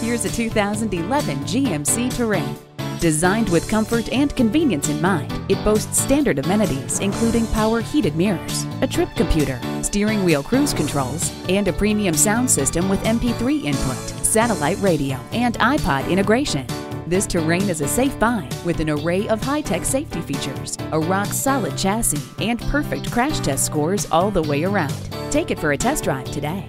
Here's a 2011 GMC Terrain. Designed with comfort and convenience in mind, it boasts standard amenities including power heated mirrors, a trip computer, steering wheel cruise controls, and a premium sound system with MP3 input, satellite radio, and iPod integration. This Terrain is a safe buy with an array of high-tech safety features, a rock-solid chassis, and perfect crash test scores all the way around. Take it for a test drive today.